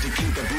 to keep the